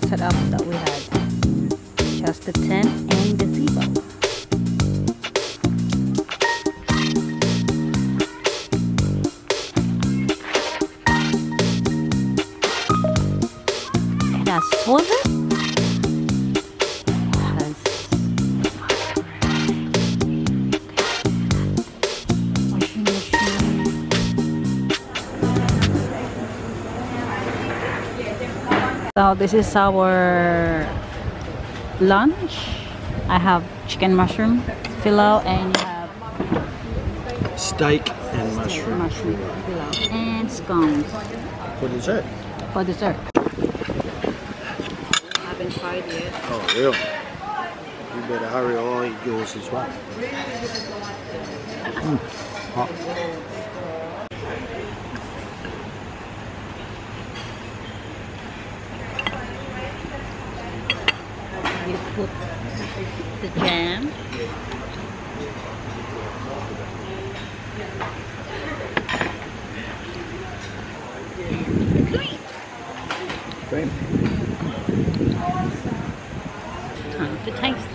simple setup that we had. Just the tent So this is our lunch. I have chicken mushroom fillet and you have Steak and mushroom. mushroom fillet and scones For dessert. for dessert. I haven't tried yet. Oh, really? You better hurry or I'll eat yours as well. Mm, hot. The jam. Cream. Time to taste.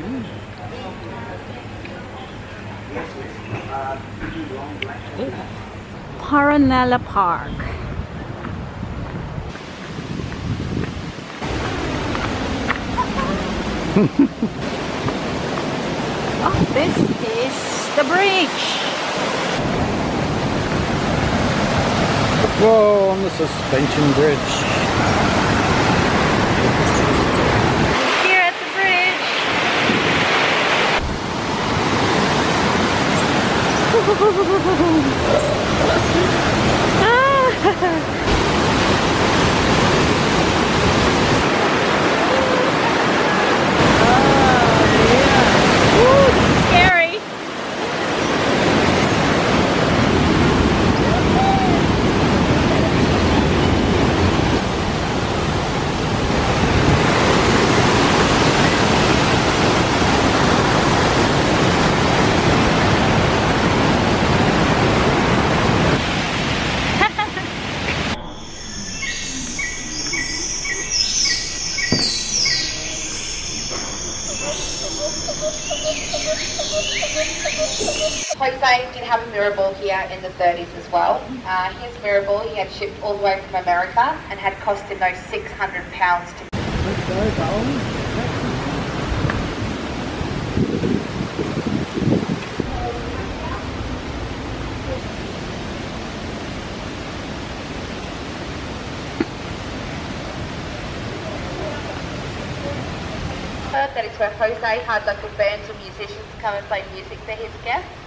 Mm. Paronella Park. oh, this is the bridge. Whoa, on the suspension bridge. Here at the bridge. Ooh, this is scary. Jose did have a mirror ball here in the 30s as well. Uh, his mirror ball he had shipped all the way from America and had cost him those 600 pounds to that is where Jose had local bands and musicians come and play music for his guests.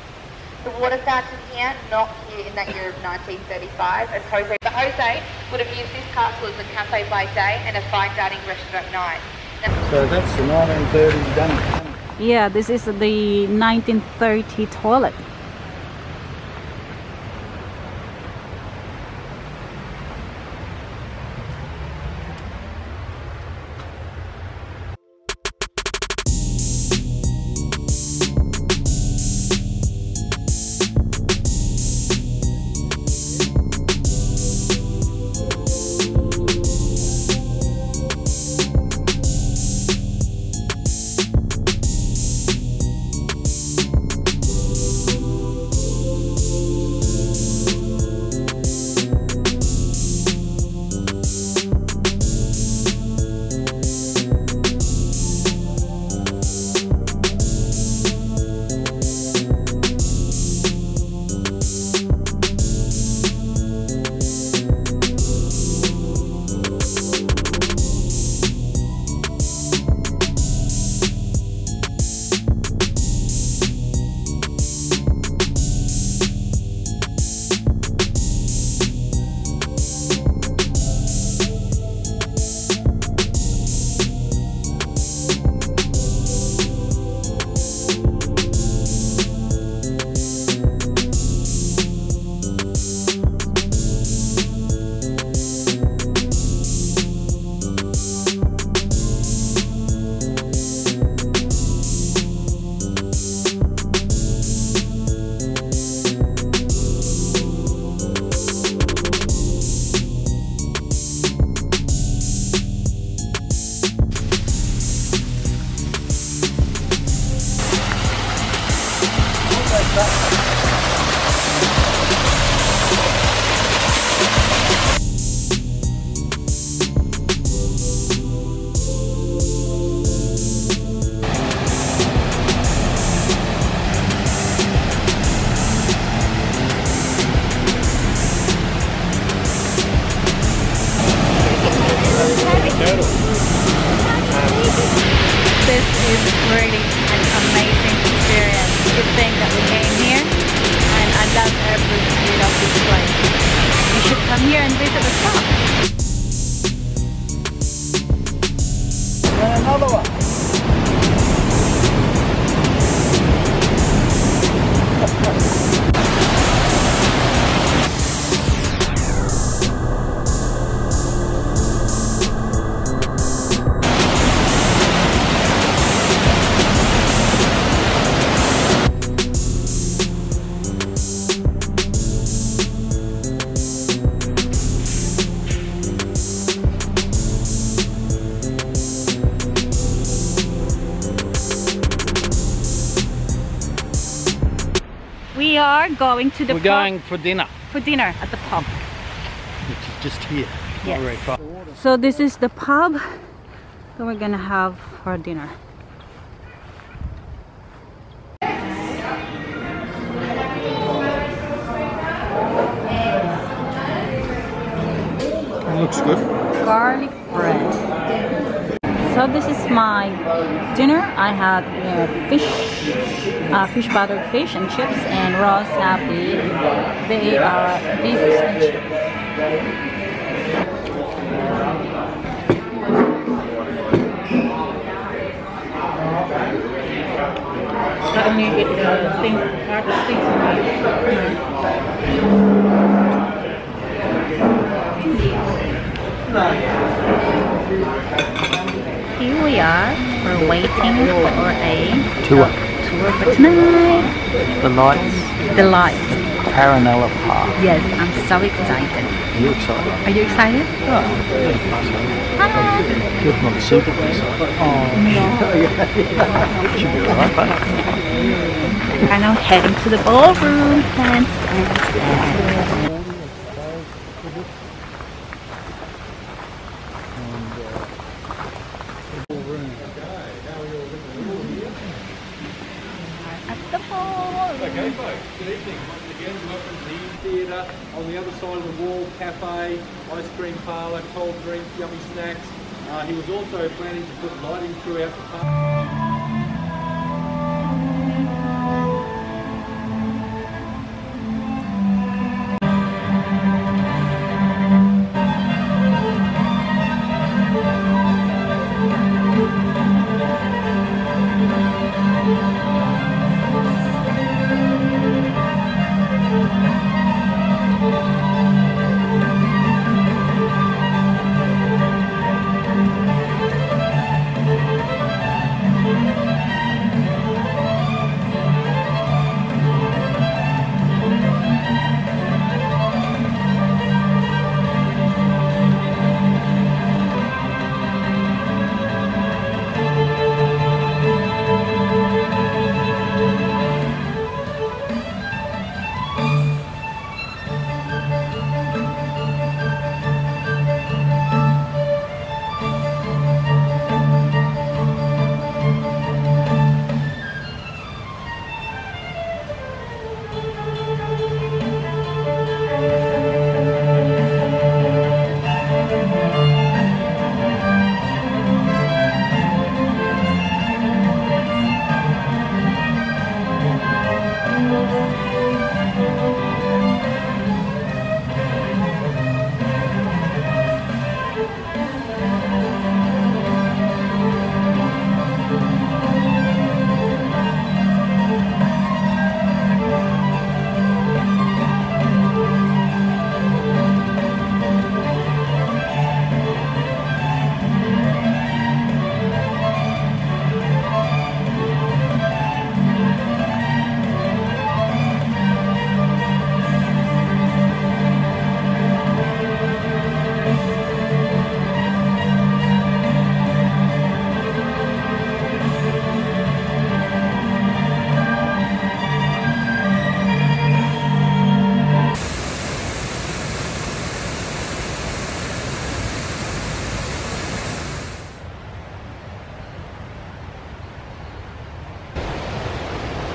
The water fountain here, not here in that year of 1935, as Jose, The Jose would have used this castle as a cafe by day and a fine dining restaurant at night. Now, So that's the 1930 done. Yeah, this is the 1930 toilet. another one. Are going to the We're pub going for dinner, for dinner at the pub. which is just here. Yes. Not very far. So this is the pub that we're gonna have for dinner. It looks good. Garlic bread. So this is my dinner. I had uh, fish, uh, fish battered fish and chips, and Ross have the they are beef and chips. Let me eat the thing, hard Here we are. We're waiting for a Tour. tour for tonight. The lights. The light. Paronella Park. Yes, I'm so excited. You excited? Are you excited? Hi. Good, not super excited. Oh, should be alright, now heading to the ballroom. And at the ballroom. Okay, folks, good evening. Once again, welcome to the Theatre. On the other side of the wall, cafe, ice cream parlour, cold drinks, yummy snacks. Uh, he was also planning to put lighting throughout the park.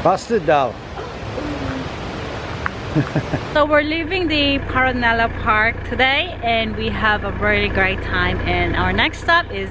Busted though. So we're leaving the Paronella Park today and we have a really great time and our next stop is